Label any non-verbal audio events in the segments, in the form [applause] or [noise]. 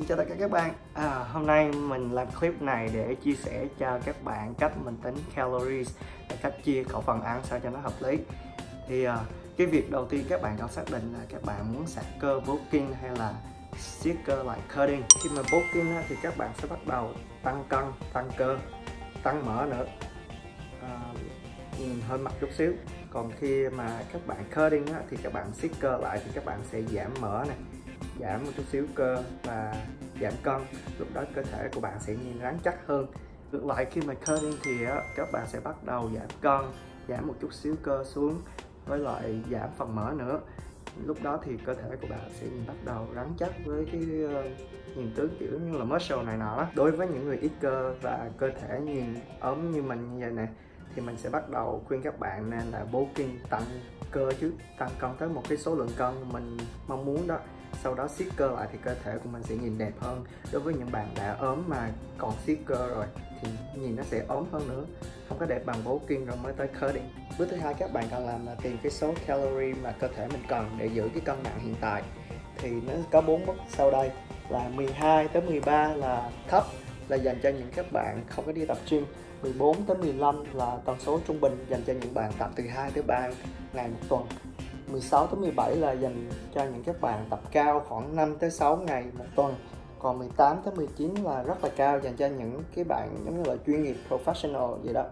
Xin chào tất cả các bạn. À, Hôm nay mình làm clip này để chia sẻ cho các bạn cách mình tính calories và cách chia khẩu phần ăn sao cho nó hợp lý. Thì à, cái việc đầu tiên các bạn cần xác định là các bạn muốn sạc cơ bulking hay là siết cơ lại cutting Khi mà bulking thì các bạn sẽ bắt đầu tăng cân, tăng cơ, tăng mỡ nữa. À, hơi mặt chút xíu. Còn khi mà các bạn cutting á, thì các bạn siết cơ lại thì các bạn sẽ giảm mỡ này giảm một chút xíu cơ và giảm cân. Lúc đó cơ thể của bạn sẽ nhìn rắn chắc hơn. Ngược lại, khi mà curling thì các bạn sẽ bắt đầu giảm cân, giảm một chút xíu cơ xuống, với lại giảm phần mỡ nữa. Lúc đó thì cơ thể của bạn sẽ nhìn bắt đầu rắn chắc với cái ờ, nhìn tướng kiểu như là muscle này nọ đối với những người ít cơ và cơ thể nhìn ốm như mình như vậy nè, thì mình sẽ bắt đầu khuyên các bạn nên là bulking tăng cơ chứ, tăng cân tới một cái số lượng cân mình mong muốn đó sau đó siết cơ lại thì cơ thể của mình sẽ nhìn đẹp hơn. Đối với những bạn đã ốm mà còn siết cơ rồi thì nhìn nó sẽ ốm hơn nữa. Không có đẹp bằng bulking rồi mới tới cutting bước thứ hai, các bạn cần làm là tìm cái số calorie mà cơ thể mình cần để giữ cái cân nặng hiện tại. Thì nó có bốn mức sau đây, là 12 tới 13 là thấp, là dành cho những các bạn không có đi tập gym. 14 tới 15 là tần số trung bình dành cho những bạn tập từ 2 tới 3 ngày một tuần. 16 tới 17 là dành cho những các bạn tập cao khoảng 5 tới 6 ngày một tuần. Còn 18 tới 19 là rất là cao, dành cho những cái bạn giống như là chuyên nghiệp professional vậy đó.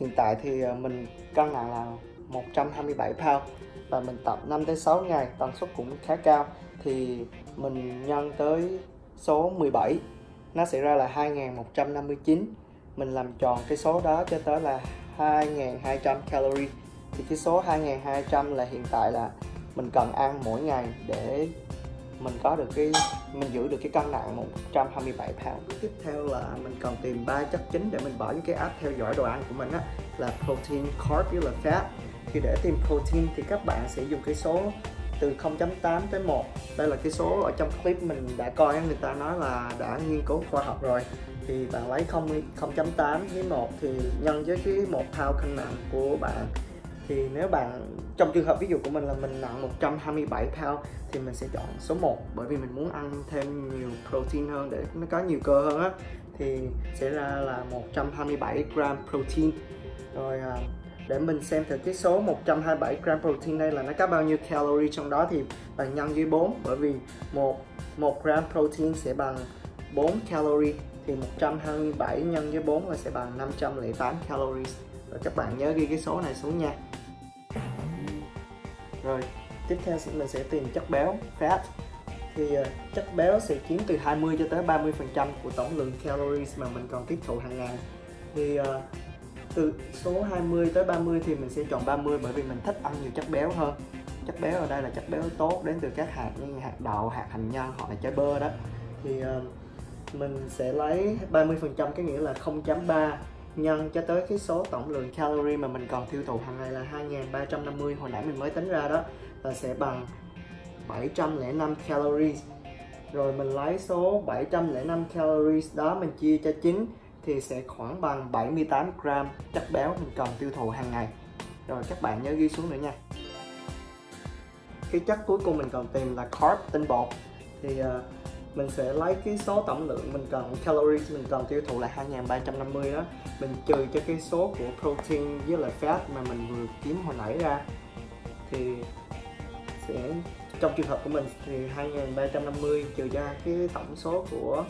Hiện tại thì ờ, mình cân nặng là 127 pound và mình tập 5 tới 6 ngày, tần suất cũng khá cao. Thì mình nhân tới số 17 nó sẽ ra là 2159 mình làm tròn cái số đó cho tới là 2200 calorie thì cái số 2200 là hiện tại là mình cần ăn mỗi ngày để mình có được cái, mình giữ được cái cân nặng 127 pound. Tiếp theo là mình cần tìm ba chất chính để mình bỏ những cái app theo dõi đồ ăn của mình á, là protein, carb với là fat. Thì để tìm protein thì các bạn sẽ dùng cái số từ 0.8 tới 1 đây là cái số ở trong clip mình đã coi người ta nói là đã nghiên cứu khoa học rồi. Thì bạn lấy 0.8 với 1 thì nhân với cái một pound cân nặng của bạn thì nếu bạn, trong trường hợp ví dụ của mình là mình nặng 127 pound, thì mình sẽ chọn số 1 bởi vì mình muốn ăn thêm nhiều protein hơn để nó có nhiều cơ hơn á. Thì sẽ ra là 127 gram protein. Rồi à, để mình xem thử cái số 127 gram protein đây là nó có bao nhiêu calorie trong đó thì bạn nhân với 4 bởi vì một một gram protein sẽ bằng 4 calorie thì 127 nhân với 4 là sẽ bằng 508 calories. Và các bạn nhớ ghi cái số này xuống nha. Rồi tiếp theo mình sẽ tìm chất béo fat. Thì ờ, chất béo sẽ chiếm từ 20 cho tới 30 phần trăm của tổng lượng calories mà mình còn tiếp thụ hàng ngày. Thì uh, từ số 20 tới 30 thì mình sẽ chọn 30 bởi vì mình thích ăn nhiều chất béo hơn. Chất béo ở đây là chất béo tốt đến từ các hạt như hạt đậu hạt hành nhân hoặc là trái bơ đó. Thì uh, mình sẽ lấy 30% cái nghĩa là 0.3 nhân cho tới cái số tổng lượng calorie mà mình còn tiêu thụ hàng ngày là 2350 hồi nãy mình mới tính ra đó là sẽ bằng 705 calories. Rồi mình lấy số 705 calories đó mình chia cho 9 thì sẽ khoảng bằng 78 gram chất béo mình cần tiêu thụ hàng ngày. Rồi các bạn nhớ ghi xuống nữa nha. Cái chất cuối cùng mình cần tìm là carb tinh bột. Thì uh, mình sẽ lấy cái số tổng lượng mình cần calories mình cần tiêu thụ là 2350 đó mình trừ cho cái số của protein với lại fat mà mình vừa kiếm hồi nãy ra thì sẽ trong trường hợp của mình thì 2350 trừ ra cái tổng số của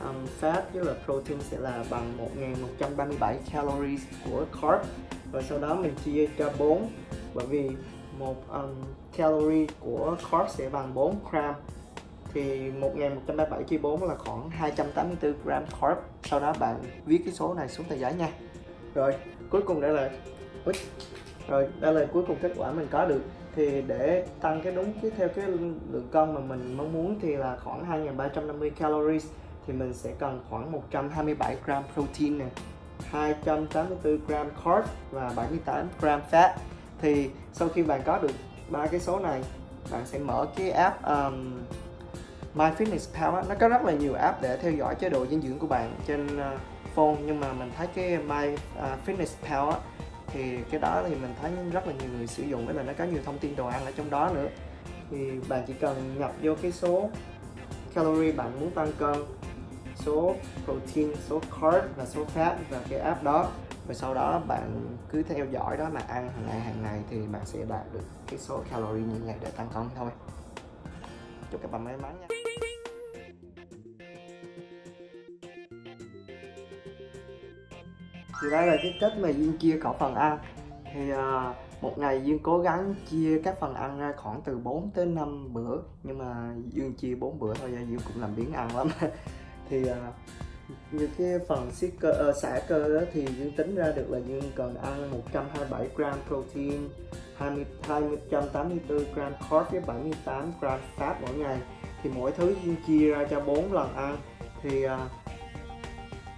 um, fat với là protein sẽ là bằng 1137 calories của carb. Rồi sau đó mình chia cho 4 bởi vì một um, calorie của carb sẽ bằng 4 gram thì 1137 chia 4 là khoảng 284 gram carb. Sau đó bạn viết cái số này xuống tờ giấy nha. Rồi cuối cùng đây là rồi đây là cuối cùng kết quả mình có được. Thì để tăng cái đúng cái theo cái lượng cân mà mình mong muốn thì là khoảng 2350 calories. Thì mình sẽ cần khoảng 127 gram protein này 284 gram carb và 78 gram fat. Thì sau khi bạn có được ba cái số này bạn sẽ mở cái app um, MyFitnessPal á, nó có rất là nhiều app để theo dõi chế độ dinh dưỡng của bạn trên uh, phone. Nhưng mà mình thấy cái MyFitnessPal ờ, uh, á thì cái đó thì mình thấy rất là nhiều người sử dụng với là nó có nhiều thông tin đồ ăn ở trong đó nữa. Thì bạn chỉ cần nhập vô cái số calorie bạn muốn tăng cân số protein số carb và số fat và cái app đó. Và sau đó bạn cứ theo dõi đó mà ăn hàng ngày hàng ngày thì bạn sẽ đạt được cái số calorie như vậy để tăng cân thôi chúc các bạn may mắn nha. Thì đây là cái cách mà duyên chia khẩu phần ăn. Thì uh, một ngày duyên cố gắng chia các phần ăn ra khoảng từ 4 tới 5 bữa. Nhưng mà duyên chia 4 bữa thôi duyên cũng làm biến ăn lắm. [laughs] Thì à, uh, như cái phần siết cơ uh, xả cơ đó thì dương tính ra được là dương cần ăn 127 gram protein 20 284 gram carb với 78 gram fat mỗi ngày. Thì mỗi thứ dương chia ra cho 4 lần ăn. Thì à, uh,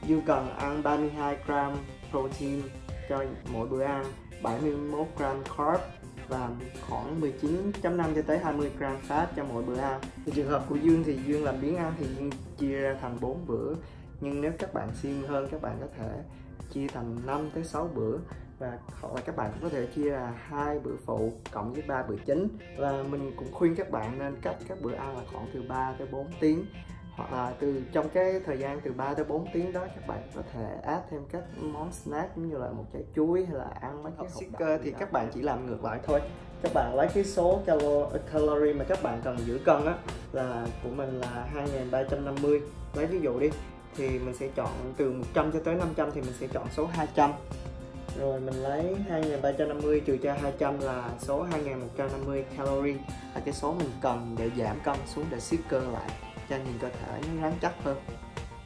dương cần ăn 32 gram protein cho mỗi bữa ăn 71 gram carb và khoảng 19.5 cho tới 20 gram fat cho mỗi bữa ăn. Thì trường hợp của Dương thì Dương làm biến ăn thì Dương chia ra thành 4 bữa. Nhưng nếu các bạn siêng hơn các bạn có thể chia thành 5 tới 6 bữa và hoặc là các bạn cũng có thể chia là hai bữa phụ cộng với ba bữa chính. Và mình cũng khuyên các bạn nên cách các bữa ăn là khoảng từ 3 tới 4 tiếng. Hoặc là từ trong cái thời gian từ 3 tới 4 tiếng đó các bạn có thể add thêm các món snack như là một trái chuối hay là ăn mấy cái hộp thì các bạn chỉ làm ngược lại thôi. Các bạn lấy cái số calo, calorie mà các bạn cần giữ cân á là của mình là 2350 lấy ví dụ đi thì mình sẽ chọn từ 100 cho tới 500 thì mình sẽ chọn số 200 rồi mình lấy 2350 trừ cho 200 là số 2150 calorie. Là cái số mình cần để giảm cân xuống để siết cơ lại cho nhìn cơ thể nó rắn chắc hơn.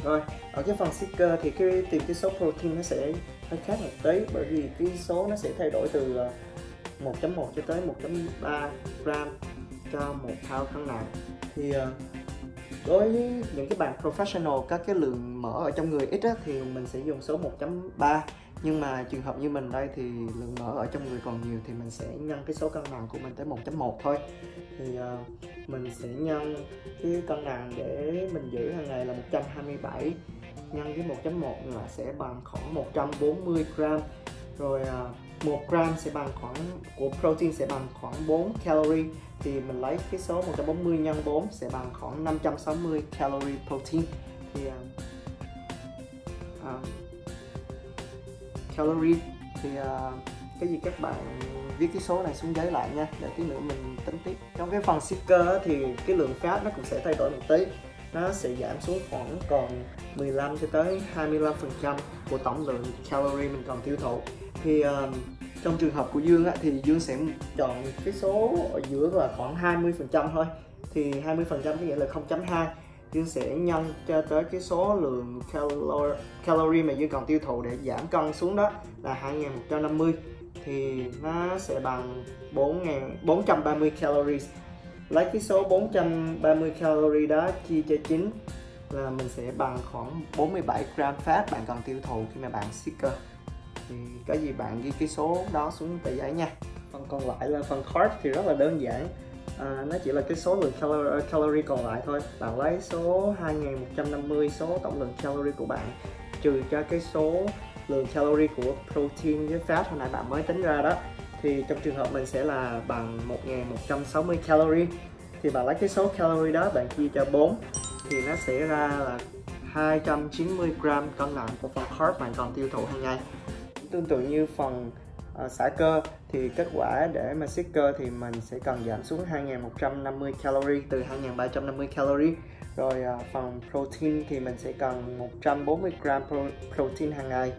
Rồi ở cái phần seeker thì cái tìm cái số protein nó sẽ hơi khác một tí bởi vì cái số nó sẽ thay đổi từ ờ, 1.1 cho tới 1.3 gram cho một thao cân nặng. Thì ờ, đối với những cái bạn professional các cái lượng mỡ ở trong người ít á, thì mình sẽ dùng số 1.3 nhưng mà trường hợp như mình đây thì lượng mỡ ở trong người còn nhiều thì mình sẽ nhân cái số cân nặng của mình tới 1.1 thôi. Thì uh, mình sẽ nhân cái cân nặng để mình giữ hàng ngày là 127 nhân với 1.1 là sẽ bằng khoảng 140 gram. Rồi ờ, uh, 1 gram sẽ bằng khoảng của protein sẽ bằng khoảng 4 calorie. Thì mình lấy cái số 140 nhân 4 sẽ bằng khoảng 560 calorie protein. Thì uh, uh, calorie thì uh, cái gì các bạn viết cái số này xuống giấy lại nha để tí nữa mình tính tiếp. Trong cái phần sticker thì cái lượng fat nó cũng sẽ thay đổi một tí. Nó sẽ giảm xuống khoảng còn 15 cho tới 25 phần trăm của tổng lượng calorie mình còn tiêu thụ. Thì uh, trong trường hợp của Dương á, thì Dương sẽ chọn cái số ở giữa là khoảng 20 phần trăm thôi. Thì 20 phần trăm có nghĩa là 0.2 Dương sẽ nhân cho tới cái số lượng calor, calorie mà Dương cần tiêu thụ để giảm cân xuống đó là 2150 thì nó sẽ bằng 4.430 calories. Lấy cái số 430 calorie đó chia cho 9 là mình sẽ bằng khoảng 47 gram fat bạn cần tiêu thụ khi mà bạn seeker thì có gì bạn ghi cái số đó xuống tờ giấy nha. Phần còn lại là phần carb thì rất là đơn giản à, nó chỉ là cái số lượng calorie, calorie còn lại thôi. Bạn lấy số 2150 số tổng lượng calorie của bạn trừ cho cái số lượng calorie của protein với fat hồi nãy bạn mới tính ra đó thì trong trường hợp mình sẽ là bằng 1160 calorie. Thì bạn lấy cái số calorie đó bạn chia cho 4 thì nó sẽ ra là 290 gram cân nặng của phần carb bạn còn tiêu thụ hàng ngày. Tương tự như phần uh, xả cơ. Thì kết quả để mà siết cơ thì mình sẽ cần giảm xuống 2150 calorie từ 2350 calorie. Rồi uh, phần protein thì mình sẽ cần 140 gram pro protein hàng ngày.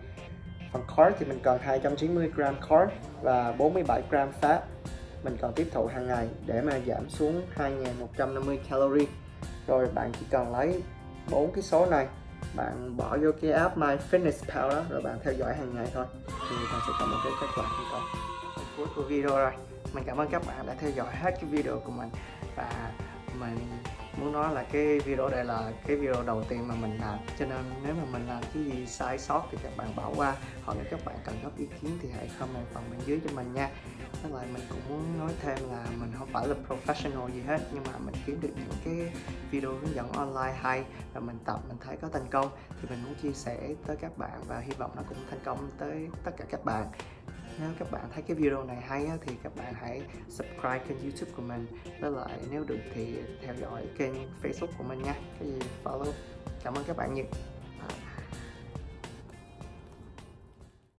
Phần carb thì mình cần 290 gram carb và 47 gram fat mình cần tiếp thụ hàng ngày để mà giảm xuống 2150 calorie. Rồi bạn chỉ cần lấy bốn cái số này bạn bỏ vô cái app My Fitness Pal đó, rồi bạn theo dõi hàng ngày thôi. Thì bạn sẽ có một cái kết quả thành công. Cuối của video rồi. Mình cảm ơn các bạn đã theo dõi hết cái video của mình. Và mình muốn nói là cái video này là cái video đầu tiên mà mình làm. Cho nên nếu mà mình làm cái gì sai sót thì các bạn bỏ qua. Hoặc là các bạn cần góp ý kiến thì hãy comment phần bên dưới cho mình nha với lại mình cũng muốn nói thêm là mình không phải là professional gì hết nhưng mà mình kiếm được những cái video hướng dẫn online hay và mình tập mình thấy có thành công thì mình muốn chia sẻ tới các bạn và hy vọng nó cũng thành công tới tất cả các bạn. Nếu các bạn thấy cái video này hay á, thì các bạn hãy subscribe kênh youtube của mình với lại nếu được thì theo dõi kênh facebook của mình nha. Cái gì follow. Cảm ơn các bạn nhiều.